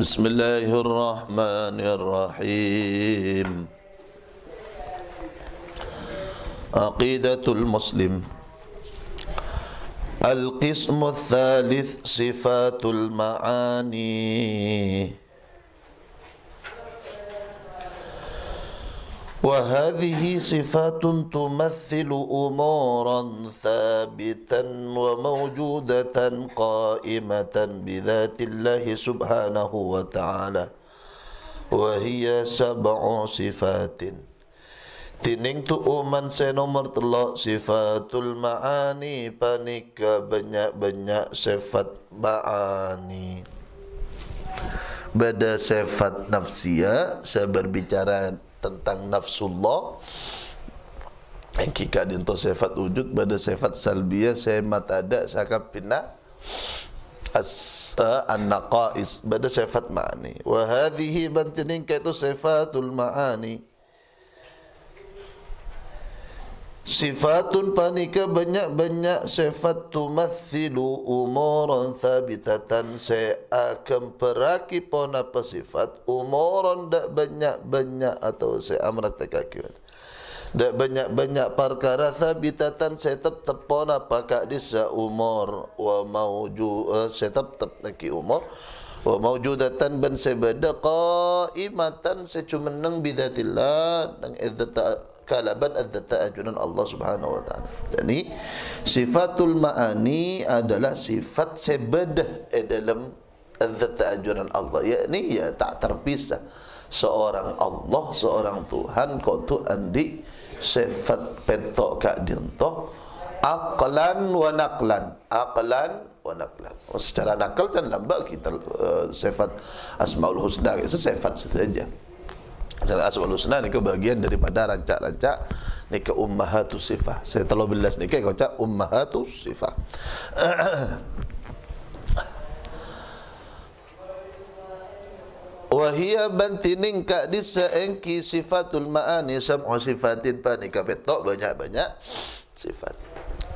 بسم الله الرحمن الرحيم. عقيدة المسلم. القسم الثالث صفات المعاني. وهذه صفات تمثل امورا ثابتا وموجوده قائمه بذات الله سبحانه وتعالى وهي سبع صفات Tining tu uman saya nomor telok sifatul ma'ani panika banyak-banyak sifat ma'ani. Bada sifat nafsia saya berbicara tentang nafsullah. Yang kika dinto sifat wujud pada sifat salbiyah saya mata ada saya akan pindah. As an-naqais pada sifat ma'ani. Wa hadhihi bantinin kaitu sifatul ma'ani Sifatun panika banyak-banyak sifat tumathilu umuran thabitatan. Se akan peraki pon apa sifat. Umuran dak banyak-banyak atau se amrak takakiwan dak banyak-banyak perkara thabitatan se tetap tepon apa kak disa umur. Wa mauju uh, se tetap tep neki umur wa maujudatan ban sebeda qaimatan secumeneng bidatillah dan idzata kalaban adzata ajunan Allah Subhanahu wa taala. Jadi sifatul maani adalah sifat sebedah eh, dalam adzata ajunan Allah. Yakni ya tak terpisah seorang Allah, seorang Tuhan kau tu andi sifat pentok kak dinto aqlan wa naqlan. Aqlan wa naqlan. Secara nakal dan lambat kita uh, sifat Asmaul Husna itu sifat saja. Dan Asmaul Husna ni kebahagiaan daripada rancak-rancak ni ke ummahatus sifah. Saya telah belas ni ke kau cak ummahatus sifah. Wahia bantining kak disa engki sifatul ma'ani sam'u sifatin pa ni kapetok banyak-banyak sifat.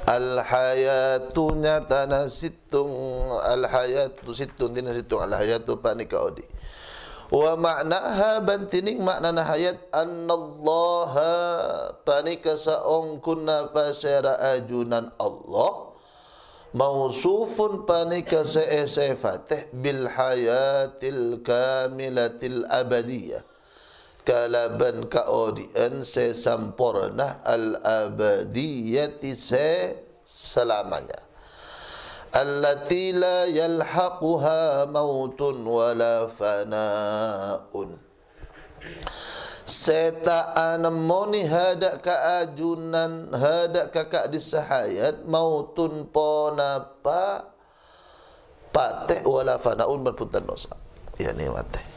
Al hayatu nyata situng al hayatu situng dina situng al hayatu pa ni kaudi wa maknaha bantining makna hayat annallaha panika saong kunna pasera ajunan Allah. Mausufun panika seesefatih bil hayatil kamilatil abadiyah kalaban kaodian se sampurna al abadiyati se selamanya allati la yalhaquha mautun wala fana'un Seta anemoni hadak ka ajunan hadak kakak disahayat mautun ponapa pateh wala fanaun berputan dosa. Ya ni mate.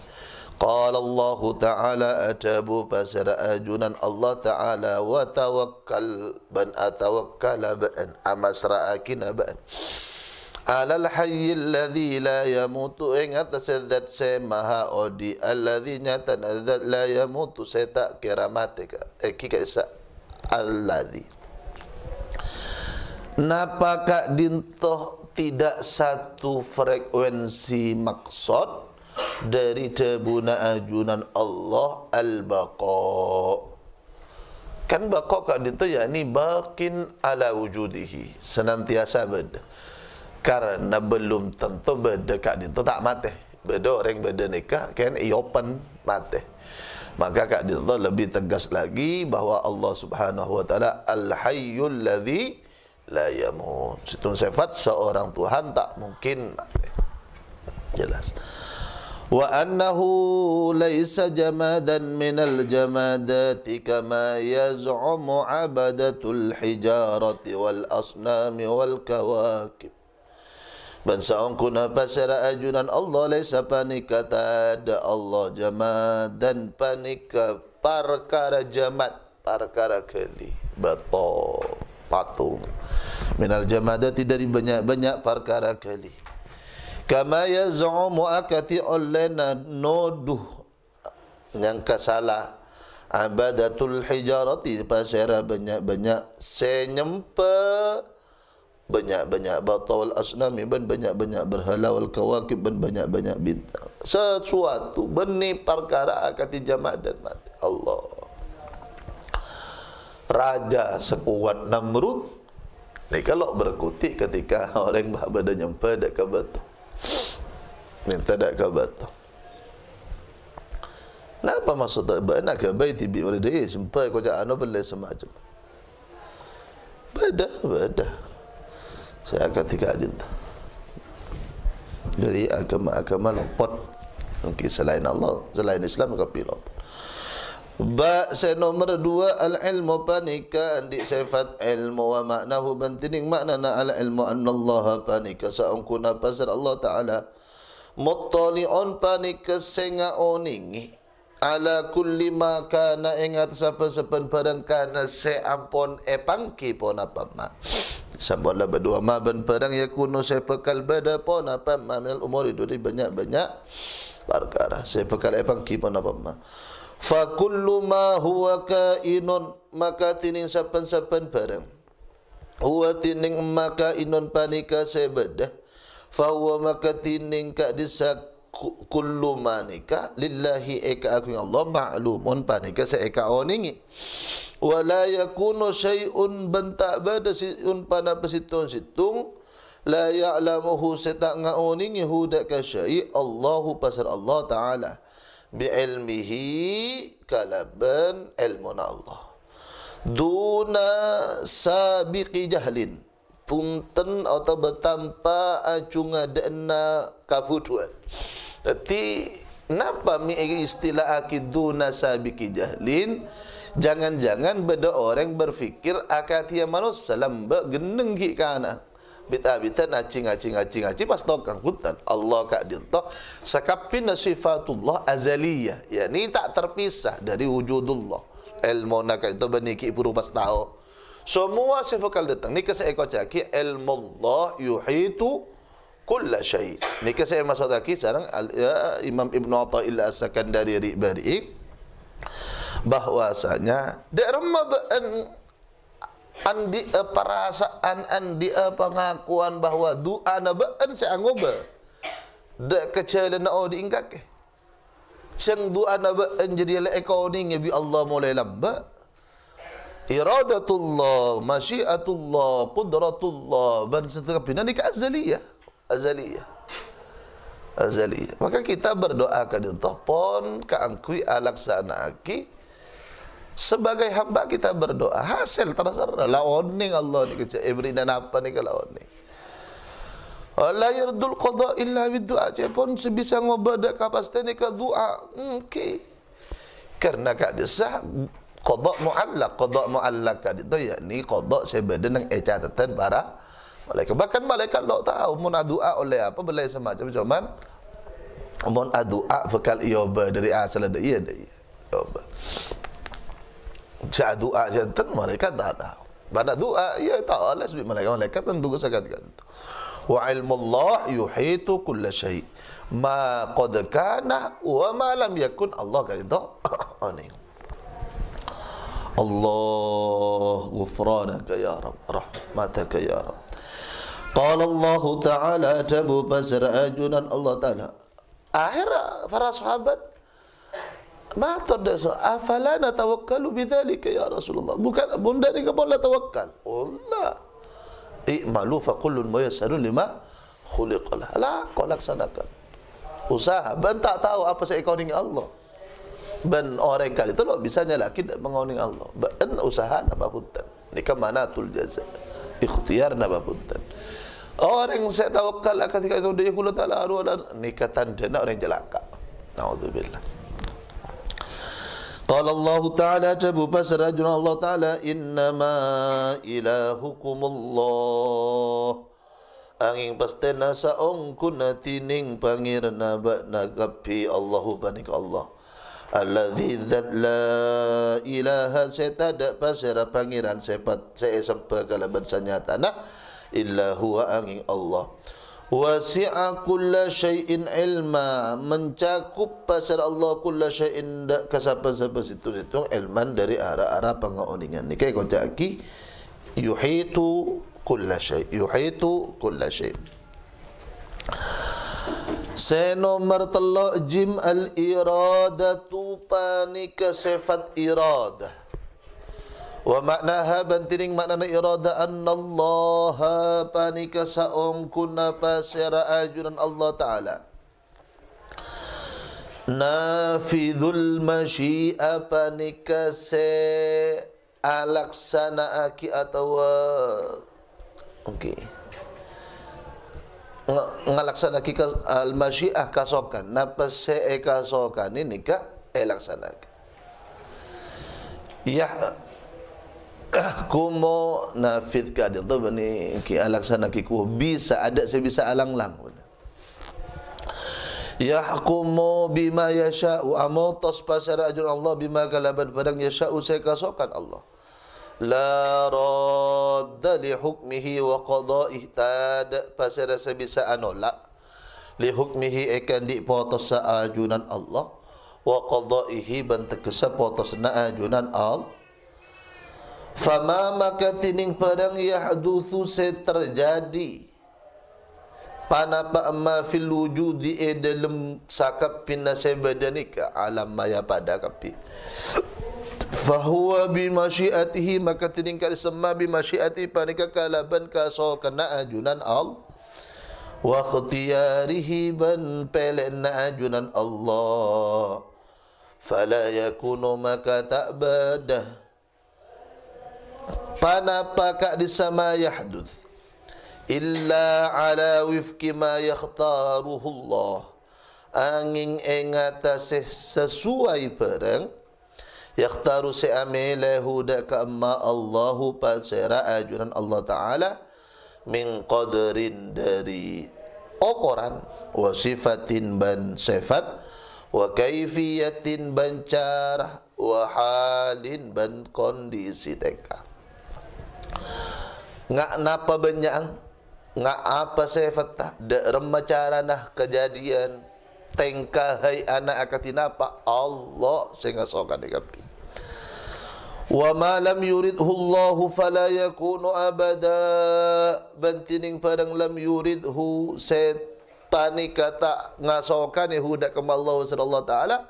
Qala Allah Ta'ala atabu pasara ajunan Allah Ta'ala wa tawakkal ban atawakkala ban amasra akin ban alal hayy alladhi la yamutu ing atas zat se maha odi. Alladhi nyata zat la yamutu se tak kira mati ka eh kika isa. Alladhi. Napakah dintoh tidak satu frekuensi maksud dari tebuna ajunan Allah al-baqa kan baqa kak dintoh yakni bakin ala wujudihi senantiasa berada karena belum tentu berdekat itu tak mati. Beda orang beda nikah kan i open mati. Maka kak itu lebih tegas lagi bahawa Allah Subhanahu wa taala al-hayyul ladzi la yamut. Situ sifat seorang Tuhan tak mungkin mati. Jelas. Wa annahu laysa jamadan minal jamadati kama yaz'umu abadatul hijarati wal asnami wal kawakib. Bangsa ongku nafas sera ajunan Allah Laisa panika ada Allah jamat Dan panika perkara jamat Perkara keli Betul Patung Minal jamadati dari banyak-banyak perkara keli Kama yaz'umu akati olena noduh Yang salah. Abadatul hijarati. Pasera banyak-banyak Senyempa. Banyak-banyak batawal asnami. Ban banyak-banyak berhala wal kawakib. Ban banyak-banyak bintang. Sesuatu benih perkara akan jamaah dan mati. Allah. Raja sekuat Namrud. Ni kalau berkutik ketika orang badan nyampai dak ke batu minta dak ke batu Kenapa maksud tak nak ke? Baiti bi walidayhi sampai kau jangan anu boleh semacam. Beda, beda saya akan tiga adil dari agama-agama lopot mungkin selain Allah selain Islam ke pilot Ba saya nombor dua al ilmu panika di sifat ilmu wa maknahu bantining maknana al ilmu anna Allah panika saungkuna pasar Allah taala muttali'un panika senga oningi ala kulli ma kana ingat sapa sepen padang kana se ampon e pangki pon apa ma. Sampun berdua ma ben padang ya kuno se pekal beda pon apa ma. Minal umur itu di banyak banyak perkara. Se pekal e pangki pon apa ma. Fa kullu ma huwa kainun maka tining sapen padang huwa tining maka inun panika se beda fa huwa maka tining ka disak kullu manika. Lillahi eka aku Allah ma'lumun panika sa eka oningi wala yakunu syai'un bentak bada siun pana pesitun situng. La ya'lamuhu setak ngaoningi hudak ka syai' Allahu pasar Allah taala. Bi ilmihi kalaban ilmun Allah. Duna sabiqi jahlin punten atau bertanpa acunga dana kabutuan tapi napa mi istilah akiduna sabiki jahlin? Jangan-jangan beda orang berfikir akatia manusia lamba geneng ki kana. Bita-bita acing acing acing acing pas tau kang hutan. Allah kak dinto sakapin sifatullah azaliyah. Yakni tak terpisah dari wujudullah. Ilmu nak itu beniki puru pas tahu semua sifat datang ni kesek kau caki ilmu Allah yuhitu kulla syai. Ni saya masuk lagi sekarang ya, Imam Ibn Atta'illah As-Sakandari Ribari bahwasanya dak remah an andi uh, perasaan andi uh, pengakuan bahwa doa na baan saya angoba dak kecela na diingkak ke ceng doa na baan jadi la ekoning bi Allah mulai lamba iradatullah masyiatullah qudratullah. Ban seterusnya. Ni ka azaliyah. Azaliyah. Azaliyah. Maka kita berdoa ke Allah pon keangkui alaksana aki. Sebagai hamba kita berdoa. Hasil terserah laoning Allah ni kecil. Ibri dan apa ni kalau ni La yardul qada illa bid du'a. pun sebisa ngobadak kapasiti ni ke doa. Okay. Karena kak desah qada muallaq, qada muallaq itu yakni qada sebeda nang ecatatan para malaikat. Bahkan malaikat Allah tahu mun doa oleh apa belai semacam cuman mun doa bekal iyoba dari asal ada iya ada iya. Iyoba. Cak doa jantan malaikat tak tahu. Pada doa ya tak Allah sebab malaikat malaikat tentu kesakatkan itu. Wa ilmu Allah yuhitu kulla syai. Ma qad kana wa ma lam yakun Allah kan itu. Allah ghufranaka ya Rabb rahmataka ya Rabb Qala Allah Ta'ala tabu pasar ajunan Allah Ta'ala. Akhir para sahabat Matur dia so, afala natawakkalu bidzalika ya Rasulullah. Bukan bunda ni kepala tawakkal. Allah. I'malu fa kullun muyassarun lima khuliqalah. Lah kau laksanakan. Usaha ben tak tahu apa dengan Allah. Ben orang kali itu lo bisa nyalakin dan mengoning Allah. Ben usaha apa punten. Ni ke mana tul jaza. Ikhtiar apa punten. Orang yang saya tawakal ketika itu dia kula taala aru ni kata dana orang jelaka. Nauzubillah. Qala Allah Ta'ala jabu pasar rajul Allah Ta'ala innama ilahukum Allah Angin pasti nasa ongkuna tining pangiran nabat nagapi Allahu banik Allah Alladhi dhat la ilaha saya tak ada pasir pangiran sepat saya sampai kalaban sanyata nah illa huwa angin Allah. Wasi'a kulla syai'in ilma mencakup pasal Allah kulla syai'in dak kasapan-sapan situ-situ ilman dari arah-arah pengaoningan ni. Kai kau caki yuhitu kulla syai yuhitu kulla syai Senomor telok jim al iradatu panika sifat iradah Wa maknaha bantining makna irada anna Allah panika saung kunna pasira ajunan Allah Ta'ala Nafidhul masyi'a panika se alaksana aki atau Okey ngalaksana kita al masyiah kasokan napa se e kasokan ini ka elaksana ya kumo nafid ka dia tu ni ki alaksana ki ku bisa ada se bisa alang-lang Ya hukumu bima yasha'u. Amotos pasara ajur Allah bima kalaban padang. Yasha'u saya kasokan Allah la radda li hukmihi wa qada'ihi tada pasal sebisa anolak li hukmihi akan dipotos sa ajunan Allah. Wa qada'ihi ban tekesa potos na ajunan Allah. Fama maka tining padang yahduthu se terjadi. Panapa amma fil wujudi e dalam sakap pinna sebadanika alam maya pada kapi fahuwa bimasyiatihi maka tiningkal semua bimasyiati panika kalaban kaso kena ajunan al wa khtiyarihi ban pelena ajunan Allah. Fala yakunu maka tak badah panapa kak disama yahduth illa ala wifki ma yakhtaruhu Allah angin engatase sesuai perang yakhtaru si amilahu daka amma Allahu pasira ajuran Allah Ta'ala min qadrin dari ukuran wa sifatin ban sifat wa kaifiyatin ban cara wa halin ban kondisi teka. Ngak napa banyak ngak apa sifat tak da remacara nah kejadian tengkah hai anak akatinapa Allah sehingga sokan dikapi Ma lam yuridhu Allah fala yakunu abada. Bantining padang lam yuridhu. Setani kata ngasokan Yahuda ke Allah sallallahu taala.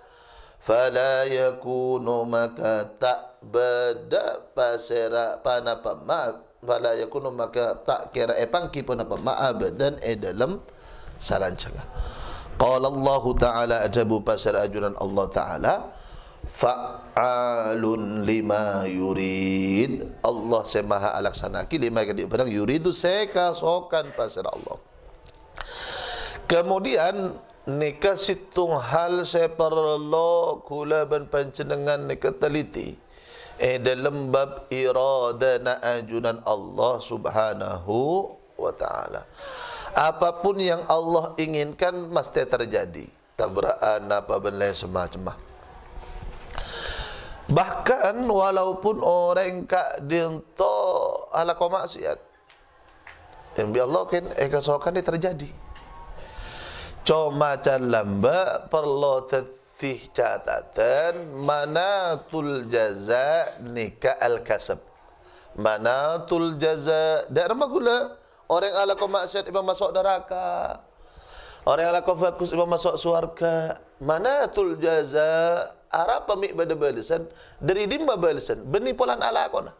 Fala yakunu maka tak beda pasera panapa ma fala yakunu maka tak kira epang ki pun apa ma abadan e dalam salancaga qala Allah taala ajabu pasera ajuran Allah taala fa'alun lima yurid. Allah semaha alaksana ki lima kali padang yuridu seka sokan pasal Allah. Kemudian nikah situng hal saya perlu kula ban pancenengan nikah teliti. Eh dalam bab irada na ajunan Allah subhanahu wa ta'ala. Apapun yang Allah inginkan mesti terjadi. Tabraan apa benda semacam Bahkan walaupun orang kak dinto ala kau maksiat. Yang bi Allah kan eh kasokan dia terjadi. Cuma lamba perlu tetih catatan mana tul jaza nikah al kasab. Mana tul jaza dak ramah gula orang ala kau maksiat ibang masuk neraka. Orang ala kau fokus ibang masuk surga. Mana tul jaza Arab pemik pada balisan dari dimba balisan beni polan ala kona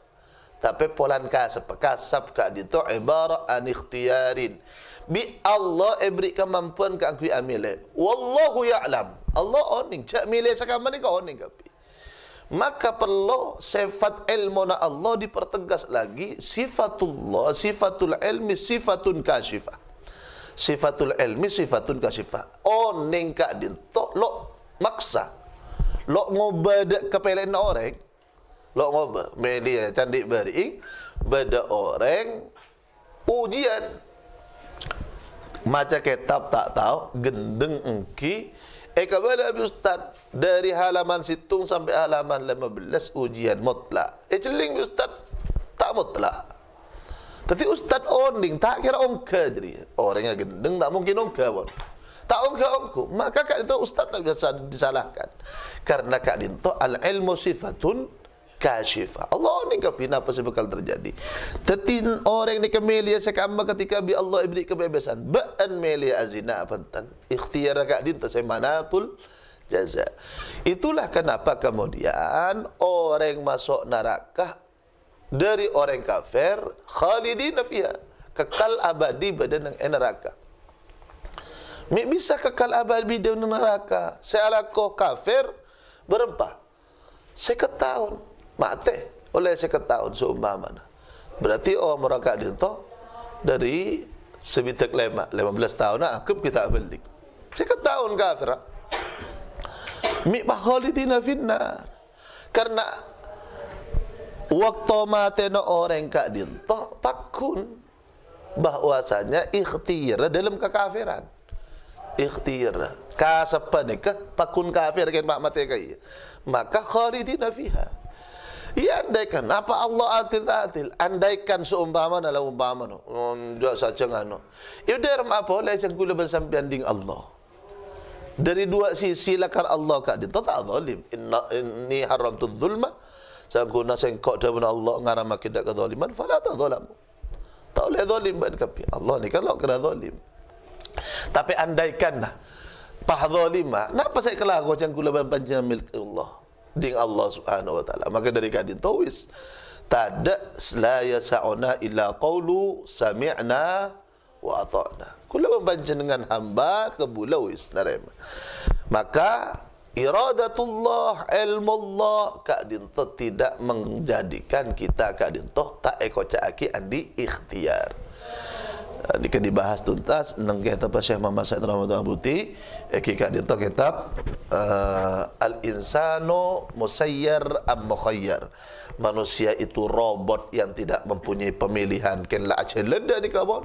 tapi polan kasab kasab ka itu ibarat an ikhtiyarin. Bi Allah beri kemampuan ka aku amile wallahu ya'lam. Allah oning. Cak milih sakama ni ka oning kapi maka perlu sifat ilmu na Allah dipertegas lagi. Sifatullah sifatul ilmi sifatun kasyifah sifatul ilmi sifatun kasyifah oning ka dinto lo maksa Lok ngoba dak kepelen orang. Lok ngoba. Media candik beri. Beda orang. Ujian. Macam kitab tak tahu. Gendeng engki. Eh kepada Abi Ustaz. Dari halaman situng sampai halaman 15. Ujian mutlak. Eh celing Ustaz. Tak mutlak. Tapi Ustaz oning. Tak kira ongka jadi. Orangnya gendeng. Tak mungkin ongka pun. Tak ongka ongku. Maka kat itu Ustaz tak bisa disalahkan. Karena kat itu al-ilmu sifatun kashifah. Allah ni kapi apa sih bakal terjadi. Tetin orang ni kemelia sekamba ketika bi Allah beri kebebasan. Ba'an melia azina pantan. Ikhtiar agak din ta manatul jaza. Itulah kenapa kemudian orang masuk neraka dari orang kafir khalidina fiha kekal abadi pada neraka. Mi bisa kekal abadi di neraka. Saya kafir berempah. Seketahun mati oleh seketahun seumpama. Berarti orang mereka itu dari sebitak lima, lima belas tahun nak akib kita balik. Seketahun kafir. Mi khalidina finnar. Karena waktu mati no orang kak dinto pakun bahwasanya ikhtiar dalam kekafiran. Ikhtiar. Kasapa nikah pakun kafir kan mak mati kai. Maka khalidina fiha. Ya andaikan apa Allah adil adil andaikan seumpama dalam umpama no ndak saja ngano ya der apa boleh jang kula bersampian ding Allah dari dua sisi lakar Allah kak dia tak zalim inna inni haramtu dzulma sangkuna sengkok dah Allah ngaram kita kezaliman fala ta zalam tak boleh zalim ban kapi Allah ni kalau kena zalim tapi andaikan dah pah zalima napa saya kelah kau jang kula berpanjang milik Allah ding Allah Subhanahu wa taala. Maka dari kadin tawis tada la yasauna illa qawlu sami'na wa ata'na. Kula membaca dengan hamba ke narema. Maka iradatullah ilmu Allah kadin tidak menjadikan kita kadin tak ekocak aki andi ikhtiar. Jika dibahas tuntas nang kitab Syekh Muhammad Said Ramadan Buti. Eh, kita di kitab uh, Al Insanu Musayyar Am Mukhayyar. Manusia itu robot yang tidak mempunyai pemilihan. Ken la lenda di kabon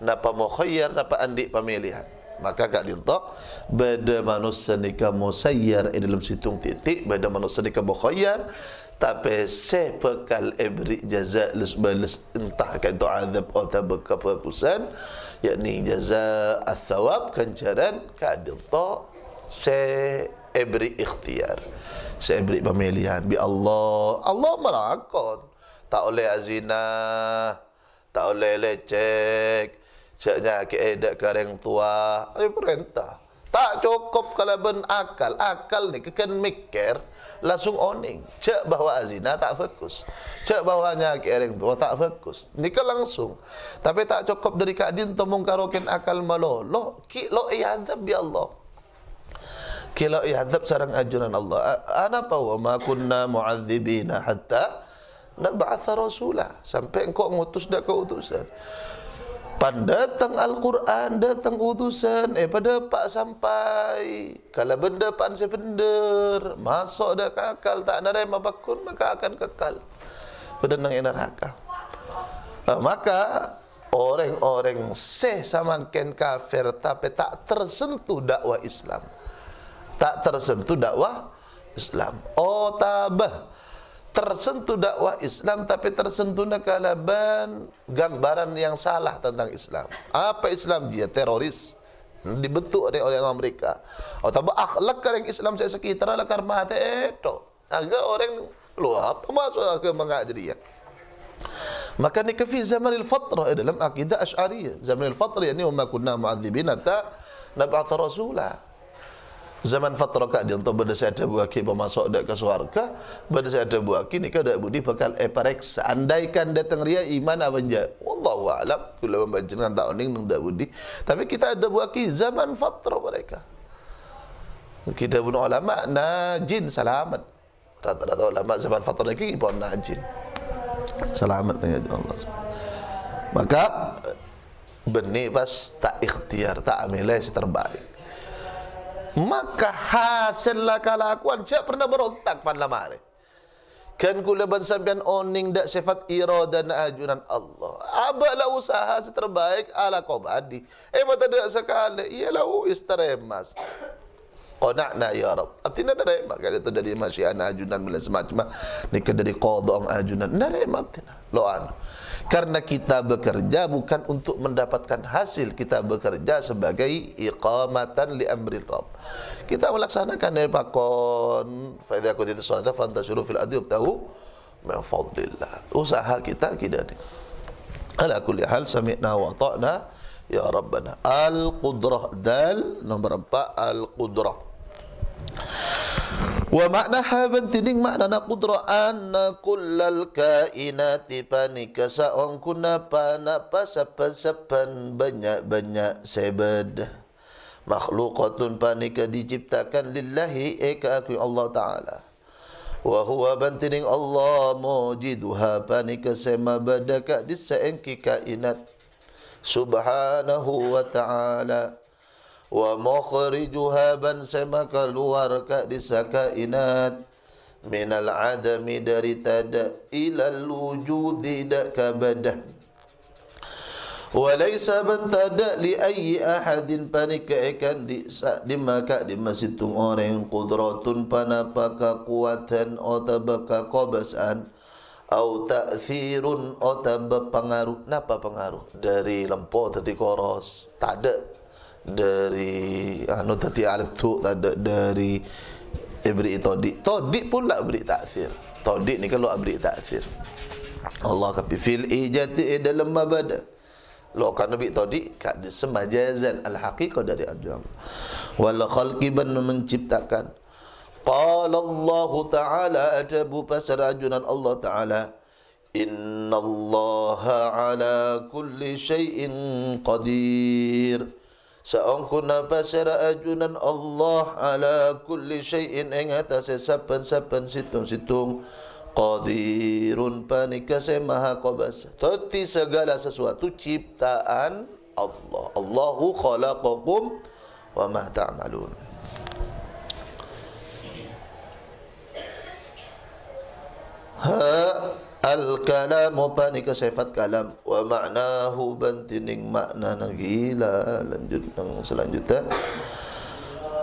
napa mukhayyar napa andi pemilihan maka kak dinto beda manusia nika musayyar dalam situng titik beda manusia nika mukhayyar tapi sepekal ebri jaza les balas entah ke itu azab atau keputusan yakni jaza al-thawab kancaran kadita se ebri ikhtiar se ebri pemilihan. Bi Allah Allah merakon. Tak oleh azina tak oleh lecek caknya ke edak kareng tua ay perintah tak cukup kalau ben akal akal ni keken mikir langsung oning. Cek bahawa azina tak fokus. Cek bahawa nyaki orang tua tak fokus. Ni kan langsung. Tapi tak cukup dari kadin tu mungkarokin akal malo. Lo ki lo ihadzab ya Allah. Ki lo ihadzab sarang ajuran Allah. Ana pa wa ma kunna mu'adzibina hatta nab'atha rasulah. Sampai engkau ngutus dak keutusan. Pan datang Al-Quran, datang utusan, eh pada pak sampai. Kalau benda pan sebender, masuk dah kekal, tak ada yang mabakun, maka akan kekal. Pada nang neraka. Uh, maka orang-orang seh sama ken kafir tapi tak tersentuh dakwah Islam. Tak tersentuh dakwah Islam. Oh tabah tersentuh dakwah Islam tapi tersentuh nakalaban gambaran yang salah tentang Islam. Apa Islam dia teroris dibentuk oleh orang Amerika. Oh, akhlak orang Islam saya sekitar adalah karma itu. Agar orang luar apa masuk ke mengajar Maka ni kefi zaman al-fatrah dalam akidah Asy'ariyah. Zaman al-fatrah yani wa ma kunna mu'adzibina ta nab'atha rasulah zaman fatrah kak dia untuk benda saya ada buaki bermasuk dak ke surga benda saya ada buaki ni kada budi bakal eparex andaikan datang ria iman apa je? Wallahu alam. Kula membaca dengan tak oning nang dak budi. Tapi kita ada buaki zaman fatrah mereka. Kita pun ulama najin selamat. Rata-rata ulama zaman fatrah ini pun najin. Selamat ya Allah maka benih pas tak ikhtiar tak amilai terbaik maka hasillah kelakuan cak pernah berontak pan lama hari. Kan kula ban sampean oning dak sifat irada dan ajuran Allah. Abalah usaha terbaik ala qobadi. Eh mata dak sekali ialah wis teremas. Qana'na ya Rab. Artinya dari mak kali itu dari masyian ajunan mula semacam. Ni dari qadha ajunan. Dari mak artinya. Loan. Karena kita bekerja bukan untuk mendapatkan hasil. Kita bekerja sebagai iqamatan li amri rabb. Kita melaksanakan pakon. Fa idza kuntum salata fantashuru fil ardi tahu min fadlillah. Usaha kita kita ni. Ala kulli hal sami'na wa ta'na ya rabbana. Al qudrah dal nomor 4 al qudrah Wa makna haban tining makna na kudra anna kullal kainati panika. Saong kuna pana pasapan banyak-banyak sebed. Makhlukatun panika diciptakan lillahi eka aku Allah Ta'ala. Wa huwa bantining Allah mujiduha panika sema badaka disaengki kainat. Subhanahu wa ta'ala wa mukhrijuha ban sama keluar ka disakainat minal adami dari tada ilal wujudi dak kabadah. Walaysa ban tada li ayyi ahadin panika ikan di di maka di masitung orang qudratun panapa kekuatan atau kekobasan au ta'thirun atau pengaruh napa pengaruh? Dari lempo tadi koros. Tak ada dari anu tadi alif tu dari ibri tadi pun lah beri taksir tadi ni kalau beri taksir Allah kapi fil ijati dalam mabada lo kan nabi tadi kat semajazan al haqiqah dari ajam wal khalqi ban menciptakan. Qala Allah taala ajabu pasarajunan Allah taala. Inna Allah ala kulli syai'in qadir Seongkuna pasara ajunan Allah ala kulli syai'in ing atas saben-saben situng-situng qadirun panika maha qabas. Tati segala sesuatu ciptaan Allah. Allahu khalaqakum wa ma ta'malun. Ha Al-kalamu panika sifat kalam. Wa ma'nahu bantining makna nang gila. Lanjut nang selanjutnya.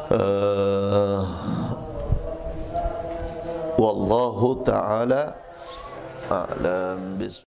Uh, wallahu ta'ala a'lam. Bis